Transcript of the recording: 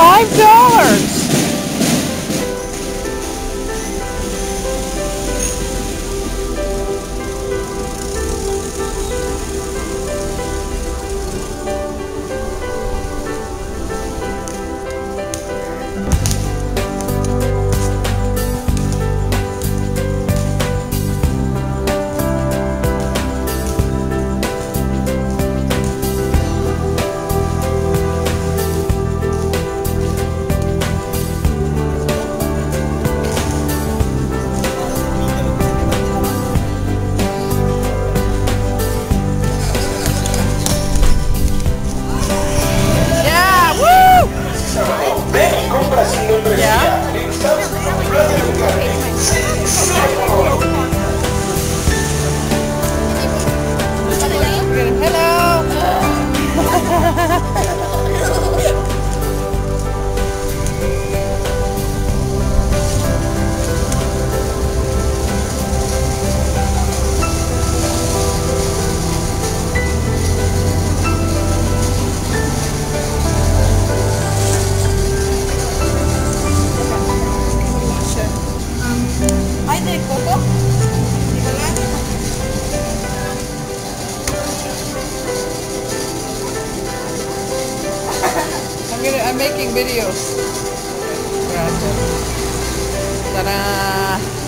Five dollars. I'm making videos. Ta-da!